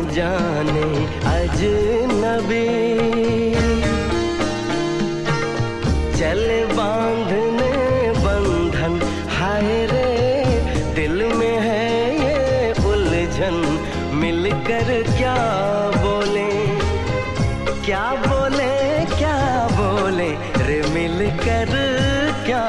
अनजाने अजनबी। चले बांधने बंधन, हाय रे, दिल में है ये उलझन। मिलकर क्या बोले? क्या बोले क्या बोले? रे मिलकर क्या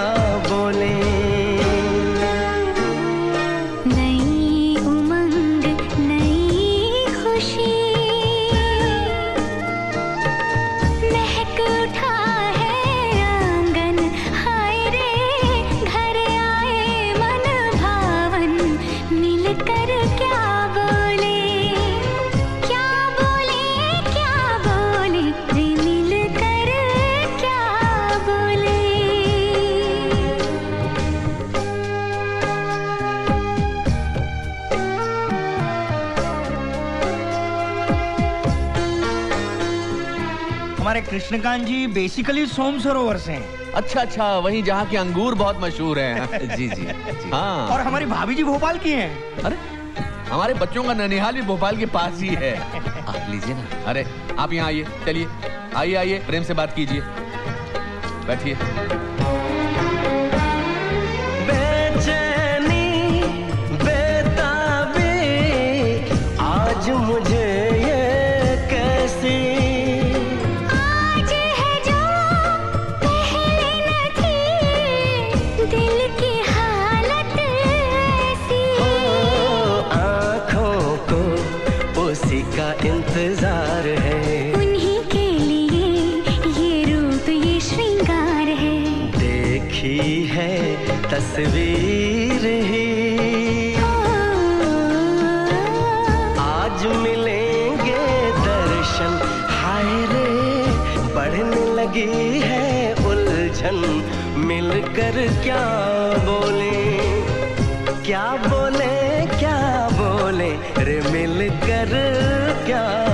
हमारे कृष्णकांत जी बेसिकली सोम सरोवर से हैं। अच्छा अच्छा वहीं जहाँ के अंगूर बहुत मशहूर हैं। जी जी। हाँ। और हमारी भाभी जी भोपाल की हैं। अरे हमारे बच्चों का ननिहाल भी भोपाल के पास ही है। आप लीजिए ना। अरे आप यहाँ आइए चलिए। आइए आइए प्रेम से बात कीजिए। बैठिए। देखी है, तस्वीर ही। आज मिलेंगे दर्शन, हाय रे, बढ़ने लगी है उलझन। मिलकर क्या बोले? क्या बोले क्या बोले? रे मिलकर क्या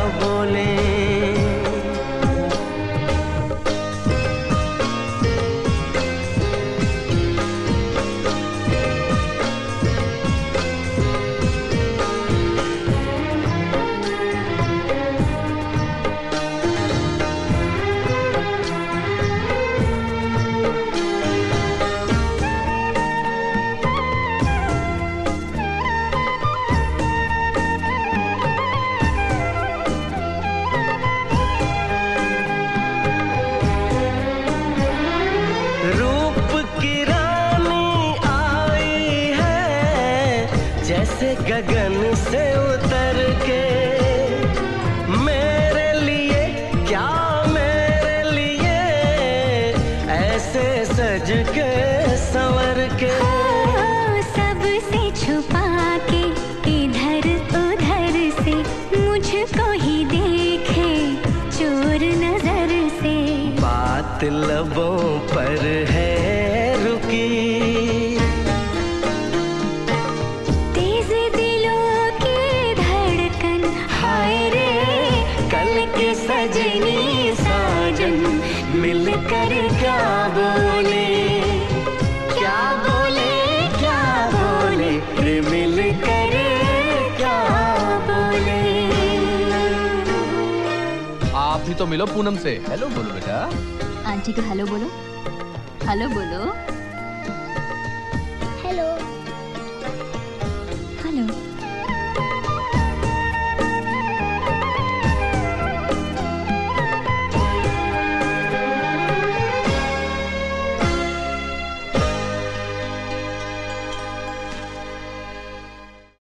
गगन से उतर के मेरे लिए क्या मेरे लिए? ऐसे सज के संवर के। सबसे छुपा के इधर उधर से मुझको ही देखे चोर नज़र से। बात लबों पर है रुकी। सजनी साजन मिलकर क्या बोले? क्या बोले क्या बोले? रे मिलकर क्या बोले? आप भी तो मिलो पूनम से। हेलो बोलो बेटा। आंटी को हेलो बोलो। हेलो बोलो। हेलो